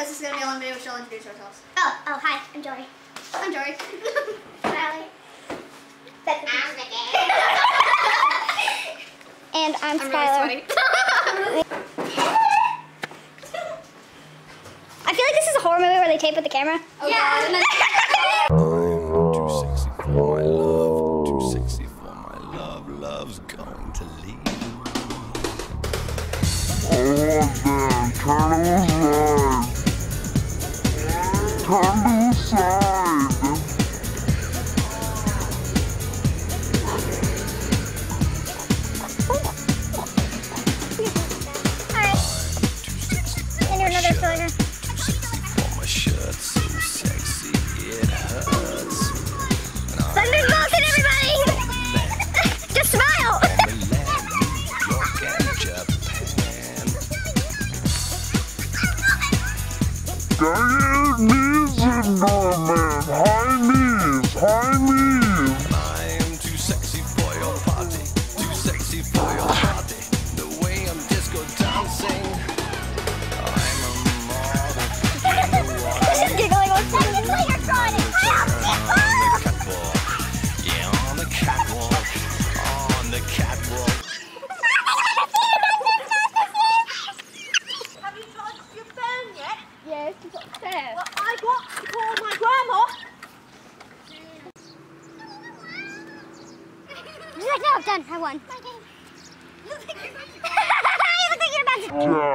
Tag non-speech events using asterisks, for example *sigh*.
because this is going to be a long video, she'll introduce ourselves. Oh, oh, hi, I'm Jory. I'm Jory. *laughs* Riley. I'm the *laughs* And I'm, I'm Skylar. really sweaty. *laughs* I feel like this is a horror movie where they tape with the camera. Oh, yeah. And I'm too sexy for my love, too sexy for my love. Love's going to leave. Oh, then turn to the side. Turn to the side. Alright, sexy for and my another shirt. filler. Too sexy for my shirt. So sexy it hurts. And I'm Thunderbolts everybody! Just smile! on the land, New York and Japan. Get your knees in, Norman. High knees, high knees. I'm too sexy for your party. Too sexy for your party. The way I'm disco dancing. I'm a model. You know She's giggling with that. It's like you're trying to on the catwalk. Yeah, on the catwalk. On the catwalk. Have you charged your phone yet? Yes, it's upstairs. Well, I got to call my grandma. She's like, no, I'm done. I won. you look like you're about to... Dad.